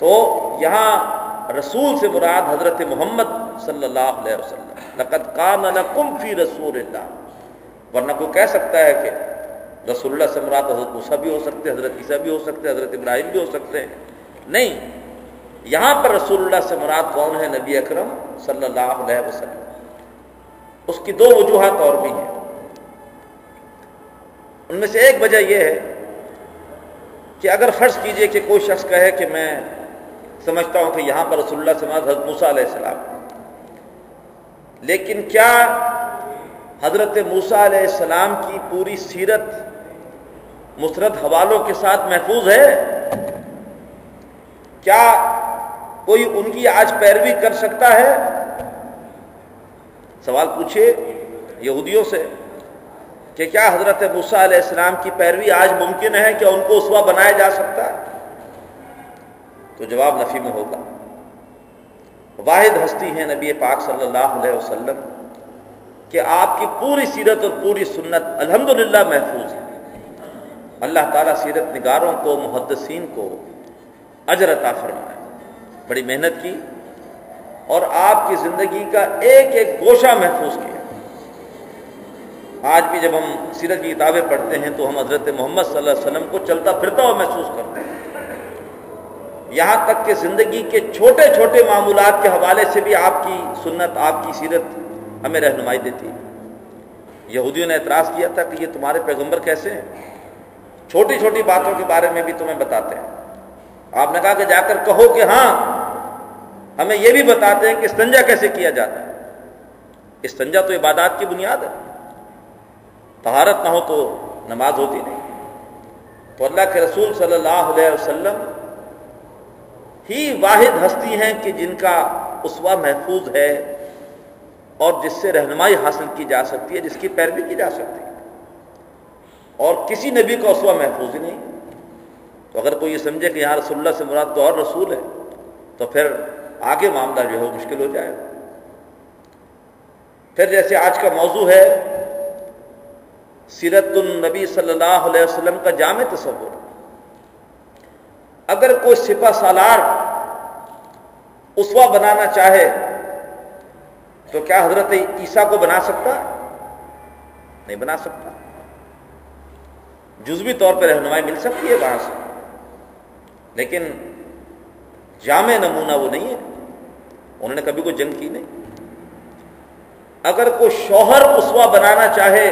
तो यहाँ रसूल से मुराद हज़रत मोहम्मद सल्लल्लाहु रसूल वरना कोई कह सकता है कि रसूलुल्लाह से मुराद हज़रत मूसा भी हो सकते, हज़रत ईसा भी हो सकते, हज़रत इब्राहिम भी हो सकते हैं। नहीं, यहाँ पर रसूलुल्लाह से मुराद कौन है? नबी अकरम सल्लल्लाहु अलैहि वसल्लम। उसकी दो वजूहत और भी हैं। उनमें से एक वजह यह है कि अगर फ़र्ज़ कीजिए कि कोई शख्स कहे कि मैं समझता हूँ कि यहाँ पर रसुल्ला से हज़रत मूसा सलाम। लेकिन क्या हज़रत मूसा सलाम की पूरी सीरत मुसरत हवालों के साथ महफूज है? क्या कोई उनकी आज पैरवी कर सकता है? सवाल पूछिए यहूदियों से कि क्या हज़रत मूसा इस्लाम की पैरवी आज मुमकिन है कि उनको उसवा बनाया जा सकता? है तो जवाब नफी में होगा। वाहिद हस्ती है नबी पाक सल्लल्लाहु अलैहि वसल्लम कि आपकी पूरी सीरत और पूरी सुन्नत अल्हम्दुलिल्लाह महफूज है। अल्लाह ताला सीरत निगारों को मुहदसिन को अजरता फरमाए। बड़ी मेहनत की और आपकी ज़िंदगी का एक एक गोशा महफूज किया। आज भी जब हम सीरत की किताबें पढ़ते हैं तो हम हज़रत मोहम्मद सल्लल्लाहु अलैहि वसल्लम को चलता फिरता हुआ महसूस करते हैं। यहाँ तक कि ज़िंदगी के छोटे छोटे मामूलात के हवाले से भी आपकी सुन्नत, आपकी सीरत हमें रहनुमाई देती यहूदियों ने एतराज़ किया था कि ये तुम्हारे पैगंबर कैसे हैं? छोटी छोटी बातों के बारे में भी तुम्हें बताते हैं। आपने कहा कि जाकर कहो कि हाँ हमें यह भी बताते हैं कि स्तंजा कैसे किया जाता है। स्तंजा तो इबादत की बुनियाद है। तहारत ना हो तो नमाज़ होती नहीं। तो अल्लाह के रसूल सल्लल्लाहु अलैहि वसल्लम ही वाहिद हस्ती हैं कि जिनका उसवा महफूज है और जिससे रहनुमाई हासिल की जा सकती है, जिसकी पैरवी की जा सकती है। और किसी नबी का उसवा महफूज ही नहीं। तो अगर कोई ये समझे कि यहाँ रसुल्ला से मुराद तो और रसूल है तो फिर आगे मामला जो है मुश्किल हो जाएगा। फिर जैसे आज का मौजू है सीरतुलनबी सल्लल्लाहु अलैहि वसल्लम का जाम तस्वुर। अगर कोई सिपा सालार उसवा बनाना चाहे तो क्या हज़रत ईसा को बना सकता? नहीं बना सकता। जुजवी तौर पर रहनुमाई मिल सकती है वहाँ से। लेकिन जाम नमूना वो नहीं है। उन्होंने कभी कोई जंग की नहीं। अगर कोई शौहर उसवा बनाना चाहे,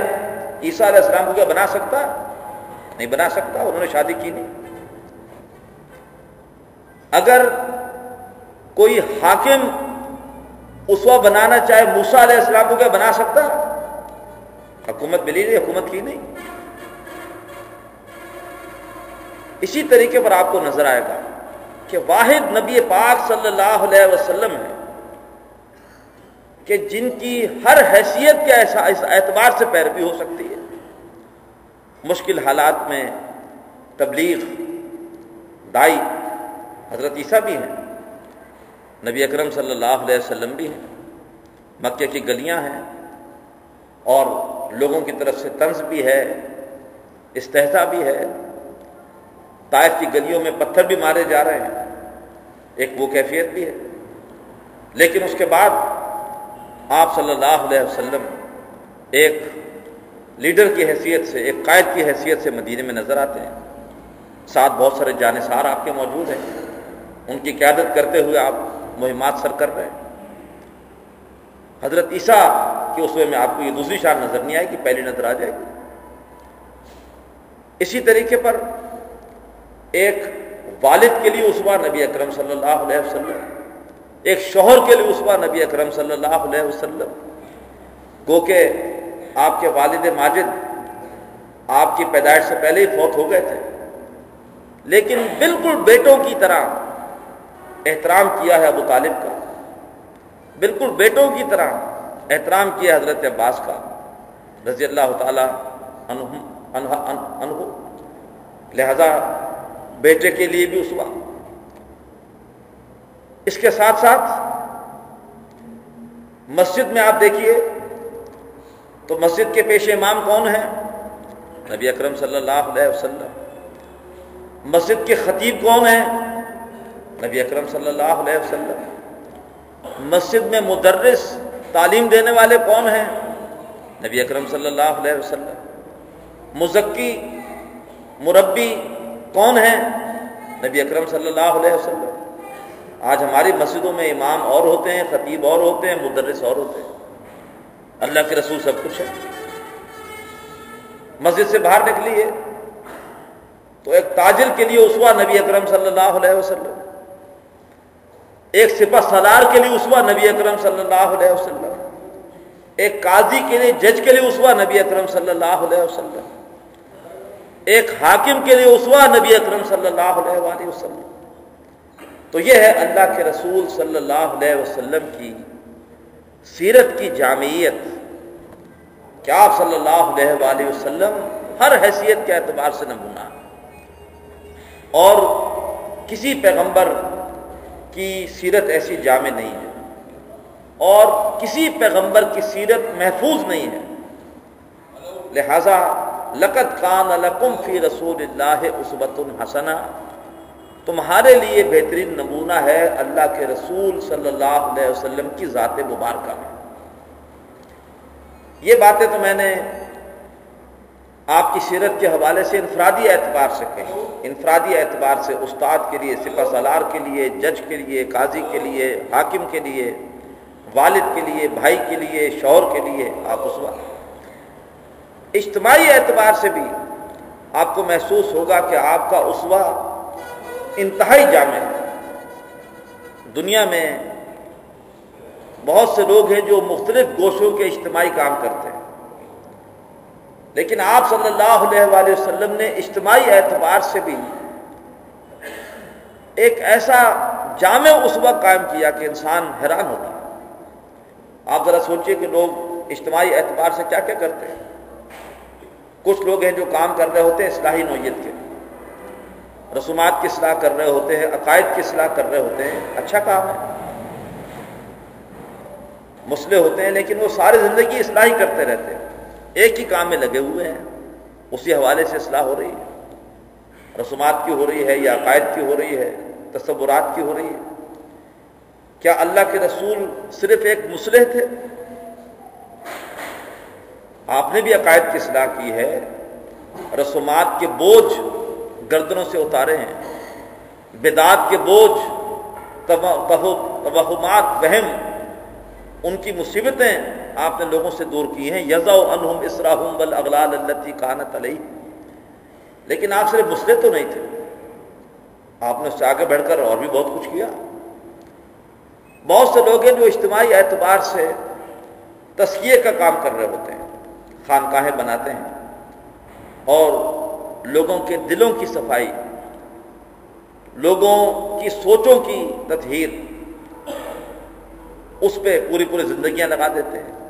ईसा अलैहिस्सलाम को क्या बना सकता? नहीं बना सकता, उन्होंने शादी की नहीं। अगर कोई हाकिम उसवा बनाना चाहे मूसा अलैहिस्सलाम को क्या बना सकता? हुकूमत मिली नहीं, हुकूमत की नहीं। इसी तरीके पर आपको नज़र आएगा कि वाहिद नबी पाक सल्लल्लाहु अलैहि वसल्लम है कि जिनकी हर हैसियत के ऐसा एतबार से पैरवी हो सकती है। मुश्किल हालात में तबलीग, दाई हज़रत ईसा भी हैं। नबी अकरम सल्लल्लाहु अलैहि वसल्लम भी हैं। मक्के की गलियाँ हैं और लोगों की तरफ़ से तंज भी है इस्तेजा भी है। ताइफ की गलियों में पत्थर भी मारे जा रहे हैं, एक वो कैफियत भी है। लेकिन उसके बाद आप सल्लल्लाहु अलैहि वसल्लम एक लीडर की हैसियत से, एक कायद की हैसियत से मदीने में नज़र आते हैं। साथ बहुत सारे जानसार आपके मौजूद हैं। उनकी क्यादत करते हुए आप मुहिमात सर कर रहे हैं। हज़रत ईसा के उसमें में आपको ये दूसरी शान नज़र नहीं आएगी, पहली नज़र आ जाएगी। इसी तरीके पर एक वालिद के लिए उसवा नबी अकरम सल्लल्लाहु अलैहि वसल्लम, एक शोहर के लिए उसवा नबी अकरम सल्लल्लाहु अलैहि वसल्लम, गो के आपके वालिद माजिद, आपकी पैदाइश से पहले ही फौत हो गए थे। लेकिन बिल्कुल बेटों की तरह एहतराम किया है अबू तालिब का। बिल्कुल बेटों की तरह एहतराम किया हज़रत अब्बास का। रज़ी अल्लाह तहु लिहाजा बेटे के लिए भी उसवा। इसके साथ साथ मस्जिद में आप देखिए तो मस्जिद के पेश इमाम कौन है? नबी अकरम सल्लल्लाहु अलैहि वसल्लम। मस्जिद के खतीब कौन है? नबी अकरम सल्लल्लाहु अलैहि वसल्लम। मस्जिद में मुदर्रिस तालीम देने वाले कौन हैं? नबी अकरम सल्लल्लाहु अलैहि वसल्लम। मुजक्की, मुरब्बी कौन है? नबी अकरम सल्लल्लाहु अलैहि वसल्लम। आज हमारी मस्जिदों में इमाम और होते हैं, खतीब और होते हैं, मुदर्रिस और होते हैं। अल्लाह के रसूल सब कुछ है। मस्जिद से बाहर निकलिए तो एक ताजिर के लिए उसवा नबी अकरम सल्लल्लाहु अलैहि वसल्लम। एक सिपा सलार के लिए उसवा नबी अकरम सल्लल्लाहु अलैहि वसल्लम। एक काजी के लिए, जज के लिए उसवा नबी अकरम सल्लल्लाहु अलैहि वसल्लम। एक हाकिम के लिए उसवा नबी अकरम सल्लल्लाहु अलैहि वसल्लम। तो यह है अल्लाह के रसूल सल्लल्लाहु अलैहि वसल्लम की सीरत की जामियत। क्या आप सल्लल्लाहु अलैहि वसल्लम हर हैसियत के एतबार से नमूना। और किसी पैगंबर की सीरत ऐसी जामे नहीं है। और किसी पैगंबर की सीरत महफूज नहीं है। लिहाजा लकत खान लकुम फ़ी रसूल उसबतुल हसना। तुम्हारे लिए बेहतरीन नमूना है अल्लाह के रसूल सल्लल्लाहु अलैहि वसल्लम की ज़ात मुबारक में। ये बातें तो मैंने आपकी सीरत के हवाले से इनफरादी एतबार से कहें। इनफरादी एतबार से उस्ताद के लिए, सिपा सलार के लिए, जज के लिए, काजी के लिए, हाकिम के लिए, वालिद के लिए, भाई के लिए, शौहर के लिए आप उसवा इज्तमाही एतबार से भी आपको महसूस होगा कि आपका उसवा इंतहाई जाम है। दुनिया में बहुत से लोग हैं जो मुख्तलिफ़ गोशों के इज्तमाही काम करते हैं। लेकिन आप सल्लल्लाहु अलैहि वसल्लम ने इज्तमाही एतबार से भी एक ऐसा जाम उस वक्त कायम किया कि इंसान हैरान होता आप ज़रा सोचिए कि लोग इज्तमाही एतबार से क्या क्या करते हैं। कुछ लोग हैं जो काम कर रहे होते हैं इसलाही नोयत के। रसूमात की सलाह कर रहे होते हैं, अकायद की सलाह कर रहे होते हैं। अच्छा काम है। मुसले होते हैं, लेकिन वो सारी ज़िंदगी इसलाह करते रहते हैं। एक ही काम में लगे हुए हैं। उसी हवाले से इसलाह हो रही है। रसूमात की हो रही है या अकायद की हो रही है, तस्वुरात की हो रही है। क्या अल्लाह के रसूल सिर्फ़ एक मुसलह थे? आपने भी अकायद की सलाह की है। रसूमात के बोझ गर्दनों से उतारे हैं। बेदात के बोझ तवहमात, वहम उनकी मुसीबतें आपने लोगों से दूर की हैं। यजा अनहुम इसराहम बल अगलाल कानत अलई लेकिन आप सिर्फ़ मुसले तो नहीं थे। आपने उससे आगे बढ़कर और भी बहुत कुछ किया। बहुत से लोग हैं जो इज्तमाही एतबार से तस्किए का काम कर रहे होते हैं, खानकाहें बनाते हैं और लोगों के दिलों की सफ़ाई, लोगों की सोचों की तथहीर उस पर पूरी पूरी जिंदगियाँ लगा देते हैं।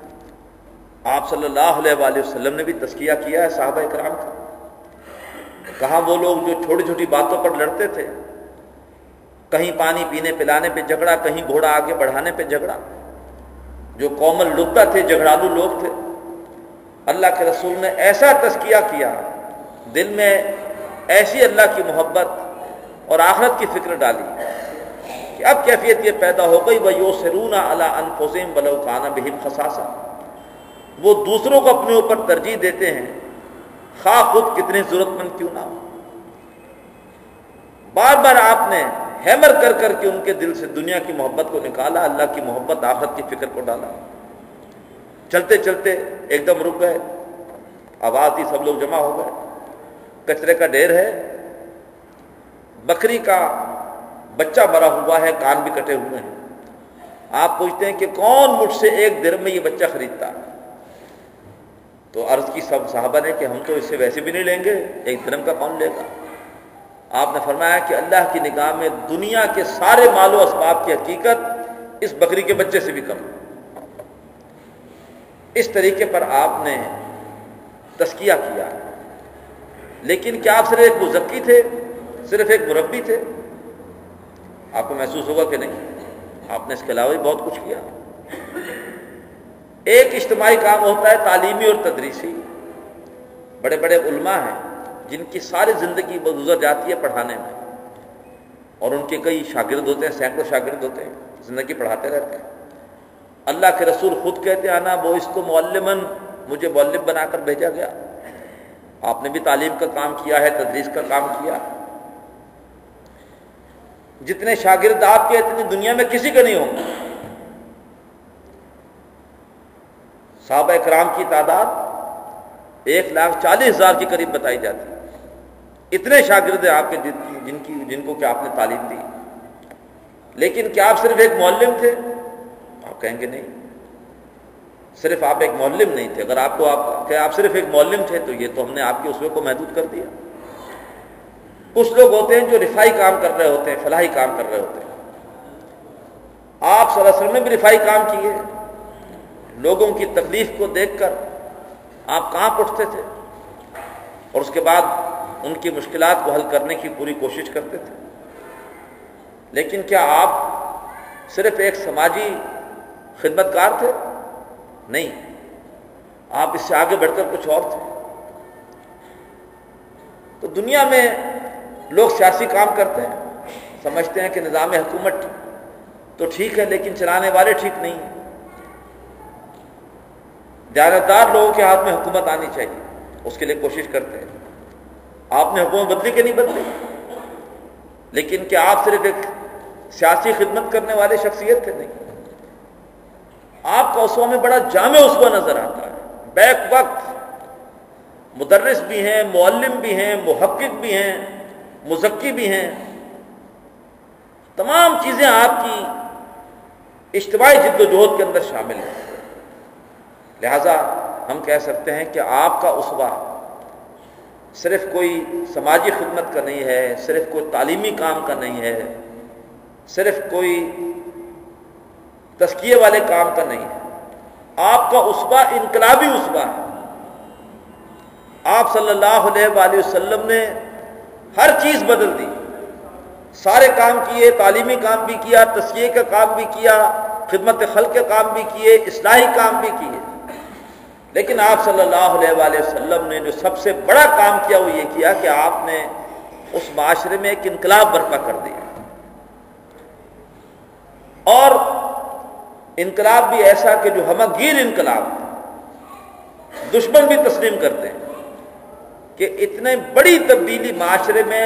आप सल्लल्लाहु अलैहि ने भी तस्किया किया है, साहब कराम का। कहा वो लोग जो छोटी छोटी बातों पर लड़ते थे, कहीं पानी पीने पिलाने पे झगड़ा, कहीं घोड़ा आगे बढ़ाने पे झगड़ा, जो कोमल लुद्दा थे झगड़ालू लोग थे, अल्लाह के रसूल ने ऐसा तस्किया किया, दिल में ऐसी अल्लाह की मोहब्बत और आखरत की फ़िक्र डाली। कि अब कैफियत ये पैदा हो गई, वह यो अला अनफुसिम बलौकाना बिहिम खसासा। वो दूसरों को अपने ऊपर तरजीह देते हैं, खा खुद कितने जरूरतमंद क्यों ना हो। बार बार आपने हैमर कर करके उनके दिल से दुनिया की मोहब्बत को निकाला, अल्लाह की मोहब्बत, आखरत की फ़िक्र को डाला। चलते चलते एकदम रुक गए, आवाज़ ही सब लोग जमा हो गए। कचरे का ढेर है, बकरी का बच्चा बड़ा हुआ है, कान भी कटे हुए हैं। आप पूछते हैं कि कौन मुझसे एक दिन में ये बच्चा खरीदता? तो अर्ज़ की सब साहबा ने कि हम तो इससे वैसे भी नहीं लेंगे, एक धर्म का कौन लेगा? आपने फरमाया कि अल्लाह की निगाह में दुनिया के सारे मालो इसबाब की हकीकत इस बकरी के बच्चे से भी कम। इस तरीके पर आपने तस्किया किया। लेकिन क्या आप सिर्फ़ एक मुजक्की थे, सिर्फ़ एक मुरबी थे? आपको महसूस होगा कि नहीं? आपने इसके अलावा भी बहुत कुछ किया। एक इज्तमाही काम होता है तालीमी और तदरीसी। बड़े बड़े उल्मा हैं, जिनकी सारी ज़िंदगी गुजर जाती है पढ़ाने में। और उनके कई शागिर्द होते हैं, सैकड़ों शागिर्द होते हैं, ज़िंदगी पढ़ाते रहते हैं। अल्लाह के रसूल खुद कहते हैं, आना वो इसको मौलमन मुझे मौलम बनाकर भेजा गया। आपने भी तालीम का काम किया है, तदरीस का काम किया। जितने शागिर्द आपके इतनी दुनिया में किसी के नहीं होंगे। साहब कराम की तादाद एक लाख चालीस हज़ार के करीब बताई जाती है। इतने शागिर्द हैं आपके जिनकी, जिनको क्या आपने तालीम दी। लेकिन क्या आप सिर्फ़ एक मौलम थे? आप कहेंगे नहीं। सिर्फ़ आप एक मौलम नहीं थे। अगर आपको आप क्या आप सिर्फ़ एक मौलम थे तो ये तो हमने आपके उसवे को महदूद कर दिया। कुछ लोग होते हैं जो रिफाई काम कर रहे होते हैं, फलाही काम कर रहे होते हैं। आप सरासर में भी रिफाई काम किए। लोगों की तकलीफ़ को देखकर आप कहाँ उठते थे? और उसके बाद उनकी मुश्किल को हल करने की पूरी कोशिश करते थे। लेकिन क्या आप सिर्फ़ एक समाजी खिदमतकार थे? नहीं। आप इससे आगे बढ़कर कुछ और थे। तो दुनिया में लोग सियासी काम करते हैं, समझते हैं कि निज़ाम हुकूमत तो ठीक है, लेकिन चलाने वाले ठीक नहीं है। ज़्यादातर लोगों के हाथ में हुकूमत आनी चाहिए, उसके लिए कोशिश करते हैं। आपने हुकूमत बदली कि नहीं बदली? लेकिन क्या आप सिर्फ़ एक सियासी खिदमत करने वाले शख्सियत थे? नहीं। आपका उसवा में बड़ा जामे उसवा नज़र आता है। बैक वक्त मुदर्रिस भी हैं, मुअल्लिम भी हैं मुहक्क भी हैं मुजक्की भी हैं। तमाम चीज़ें आपकी इज्तमाही जिद्दोजहद के अंदर शामिल हैं। लिहाजा हम कह सकते हैं कि आपका उसवा सिर्फ़ कोई समाजी खिदमत का नहीं है, सिर्फ़ कोई तालीमी काम का नहीं है, सिर्फ़ कोई तस्किए वाले काम का नहीं है। आपका उसबा इनकलाबी उसबा है। आप सल्लल्लाहु अलैहि वसल्लम ने हर चीज़ बदल दी। सारे काम किए, तालीमी काम भी किया, तस्किए का काम भी किया, खिदमत खल के काम भी किए, इसलाही काम भी किए। लेकिन आप सल्लल्लाहु अलैहि वसल्लम ने जो सबसे बड़ा काम किया, वो ये किया कि आपने उस माशरे में एक इनकलाब बर्पा कर दिया। और इनकलाब भी ऐसा कि जो हमगीर इनकलाब दुश्मन भी तस्लीम करते हैं। कि इतने बड़ी तब्दीली माशरे में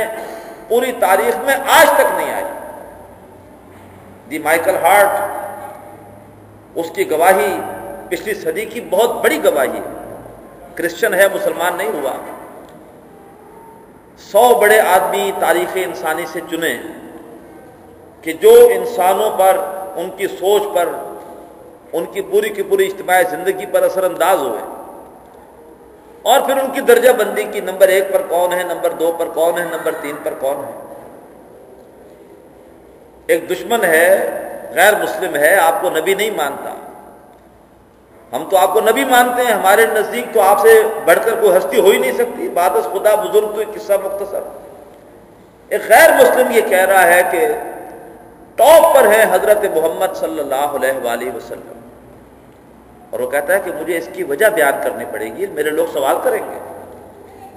पूरी तारीख में आज तक नहीं आई। दी माइकल हार्ट, उसकी गवाही पिछली सदी की बहुत बड़ी गवाही है। क्रिश्चियन है, मुसलमान नहीं हुआ। सौ बड़े आदमी तारीख इंसानी से चुने कि जो इंसानों पर, उनकी सोच पर, उनकी पूरी की पूरी इज्तमाही ज़िंदगी पर असरअंदाज हुए। और फिर उनकी दर्जा बंदी की नंबर एक पर कौन है, नंबर दो पर कौन है, नंबर तीन पर कौन है? एक दुश्मन है, गैर मुस्लिम है, आपको नबी नहीं मानता। हम तो आपको नबी मानते हैं, हमारे नज़दीक तो आपसे बढ़कर कोई हस्ती हो ही नहीं सकती। बादस खुदा, बुज़ुर्ग तो किस्सा मुख्तसर। एक गैर मुस्लिम ये कह रहा है कि टॉप पर है हज़रत मोहम्मद सल्लल्लाहु अलैहि वसल्लम। और वो कहता है कि मुझे इसकी वजह बयान करनी पड़ेगी, मेरे लोग सवाल करेंगे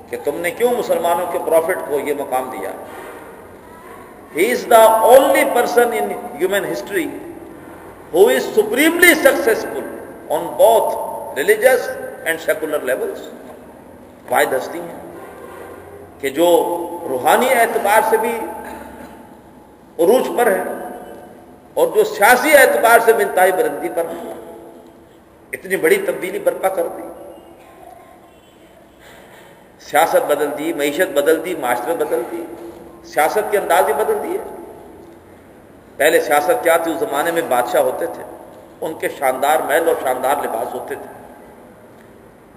कि तुमने क्यों मुसलमानों के प्रॉफिट को ये मुकाम दिया? He is the only person in human history who is supremely successful on both religious and secular levels वायद हस्ती हैं कि जो रूहानी एतबार से भी उरूज पर है और जो सियासी एतबार से मिलताई बरंदी पर है। इतनी बड़ी तब्दीली बर्पा कर दी। सियासत बदल दी, मीशत बदल दी माशरे बदल दी, सियासत के अंदाज बदल दिए। पहले सियासत क्या थी? उस जमाने में बादशाह होते थे। उनके शानदार महल और शानदार लिबास होते थे।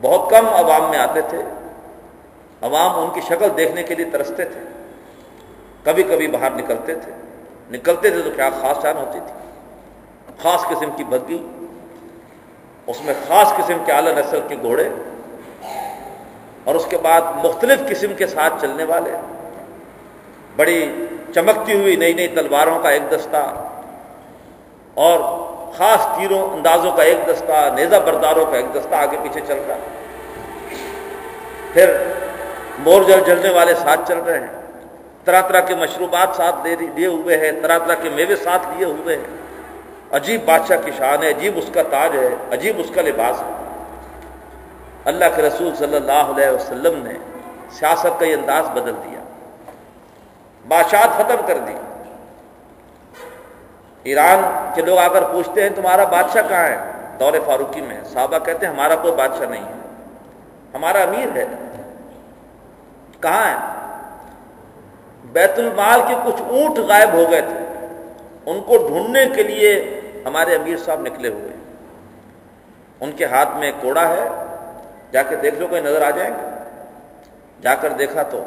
बहुत कम अवाम में आते थे। अवाम उनकी शक्ल देखने के लिए तरसते थे। कभी कभी बाहर निकलते थे। निकलते थे तो क्या खास शान होती थी? खास किस्म की बग्गी उसमें ख़ास किस्म के आला नस्ल के घोड़े और उसके बाद मुख्तलिफ़ किस्म के साथ चलने वाले। बड़ी चमकती हुई नई नई तलवारों का एक दस्ता और ख़ास तीरों अंदाजों का एक दस्ता, नेज़ा बरदारों का एक दस्ता आगे पीछे चल रहा फिर मोर जल जलने वाले साथ चल रहे हैं। तरह तरह के मशरूबात साथ लिए हुए हैं तरह तरह के मेवे साथ लिए हुए हैं। अजीब बादशाह की शान है, अजीब उसका ताज है, अजीब उसका लिबास है। अल्लाह के रसूल सल्लल्लाहु अलैहि वसल्लम ने सियासत का ये अंदाज बदल दिया। बादशाह ख़त्म कर दी। ईरान के लोग आकर पूछते हैं, तुम्हारा बादशाह कहाँ है? दौरे फारूकी में साहबा कहते हैं, हमारा कोई बादशाह नहीं है। हमारा अमीर है। कहाँ है? बैतुल माल के कुछ ऊँट गायब हो गए थे। उनको ढूँढने के लिए हमारे अमीर साहब निकले हुए उनके हाथ में कोड़ा है, जाके देख लो कोई नज़र आ जाएँगे। जाकर देखा तो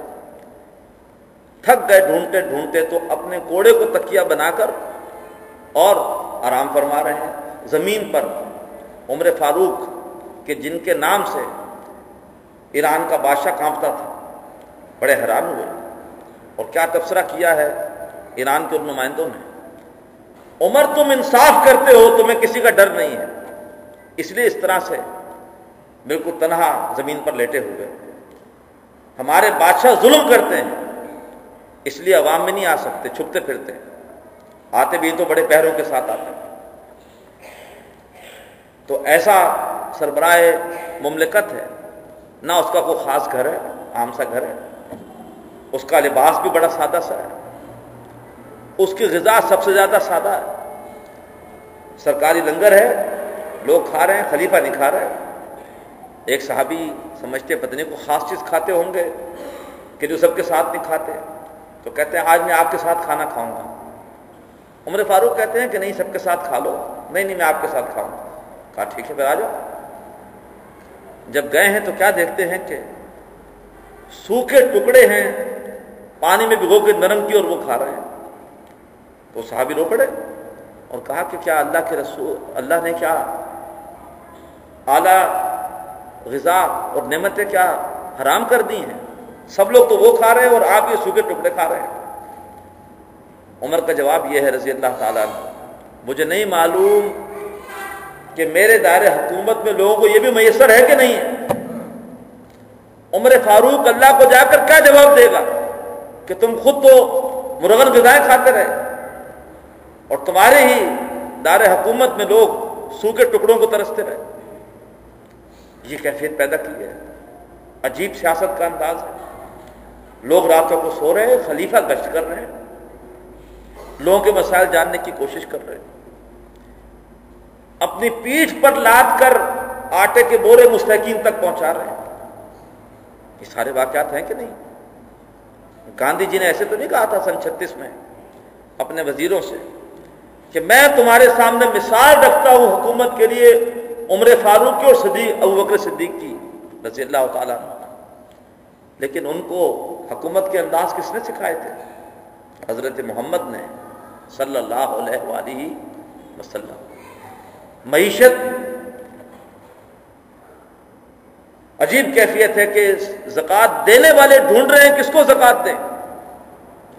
थक गए ढूंढते ढूंढते तो अपने कोड़े को तकिया बनाकर और आराम फरमा रहे हैं। ज़मीन पर उम्र फारूक के जिनके नाम से ईरान का बादशाह कांपता था, बड़े हैरान हुए। और क्या तबसरा किया है ईरान के उन नुमाइंदों ने? उमर तुम इंसाफ करते हो, तुम्हें किसी का डर नहीं है। इसलिए इस तरह से बिल्कुल तनहा ज़मीन पर लेटे हुए हमारे बादशाह जुल्म करते हैं, इसलिए अवाम में नहीं आ सकते, छुपते फिरते आते भी तो बड़े पैरों के साथ आते तो ऐसा सरबराह मुमलिकत है, ना उसका कोई ख़ास घर है, आम सा घर है, उसका लिबास भी बड़ा सादा सा है। उसकी गज़ा सबसे ज़्यादा सादा है। सरकारी लंगर है, लोग खा रहे हैं, खलीफा नहीं खा रहे। हैं एक साहबी समझते पत्नी को ख़ास चीज़ खाते होंगे, कि जो सबके साथ नहीं खाते। तो कहते हैं, आज मैं आपके साथ खाना खाऊँगा। उम्र फारूक कहते हैं कि नहीं, सबके साथ खा लो। नहीं नहीं, मैं आपके साथ खाऊँगा। कहा, ठीक है, फिर आ जाओ। जब गए हैं तो क्या देखते हैं कि सूखे टुकड़े हैं, पानी में भिगो के नरम की और वो खा रहे हैं। तो साहबी रो पड़े और कहा कि क्या अल्लाह के रसूल, अल्लाह ने क्या आला गज़ा और नेमतें क्या हराम कर दी हैं? सब लोग तो वो खा रहे हैं और आप ये सूखे टुकड़े खा रहे हैं। उमर का जवाब यह है रज़ी अल्लाह ताला मुझे नहीं मालूम कि मेरे दायरे हुकूमत में लोगों को यह भी मैसर है कि नहीं है। उमर फारूक अल्लाह को जाकर क्या जवाब देगा कि तुम खुद तो मुरगन गजाएँ खाते रहे? और तुम्हारे ही दार हकूमत में लोग सूखे टुकड़ों को तरसते रहे। ये कैफियत पैदा की है। अजीब सियासत का अंदाज है। लोग रातों को सो रहे हैं, खलीफा गश्त कर रहे हैं। लोगों के मसाइल जानने की कोशिश कर रहे हैं। अपनी पीठ पर लाद कर आटे के बोरे मुस्तकीन तक पहुँचा रहे हैं। ये सारे वाकत हैं कि नहीं? गांधी जी ने ऐसे तो नहीं कहा था सन छत्तीस में, अपने वजीरों से कि मैं तुम्हारे सामने मिसाल रखता हूँ हुकूमत के लिए उम्र फारूक की और सदीक अबू बकर सिद्दीक की रज़ी अल्लाह लेकिन उनको हुकूमत के अंदाज किसने सिखाए थे? हज़रत मोहम्मद ने, सल्लल्लाहु अलैहि वसल्लम। मीशत अजीब कैफियत है कि जक़ात देने वाले ढूंढ रहे हैं, किसको जक़ात दें?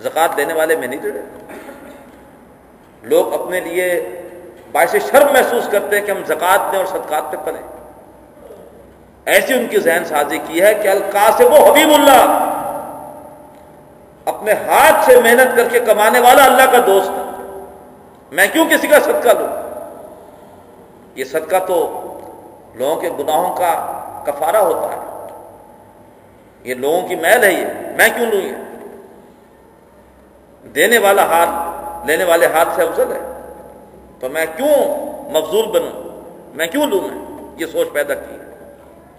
जक़ात देने वाले में नहीं जुड़े लोग अपने लिए बायस शर्म महसूस करते हैं कि हम जक़ात दें और सदकात पे पड़े ऐसी उनकी जहन साजी की है कि अलकासिब हबीबुल्ला अपने हाथ से मेहनत करके कमाने वाला अल्लाह का दोस्त है। मैं क्यों किसी का सदका लू? ये सदका तो लोगों के गुनाहों का कफारा होता है। ये लोगों की मैल है ये। मैं क्यों लू ये? देने वाला हाथ लेने वाले हाथ से अफजल है। तो मैं क्यों मफजूल बनूं? मैं क्यों लूँ मैं? ये सोच पैदा की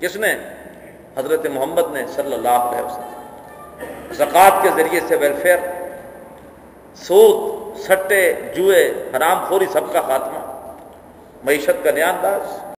किसने? हज़रत मोहम्मद ने सल्लल्लाहु अलैहि वसल्लम। ज़क़़त के ज़रिए से वेलफेयर सूद, सट्टे, जुए, हराम खोरी सबका खात्मा, मीशत का नया अंदाज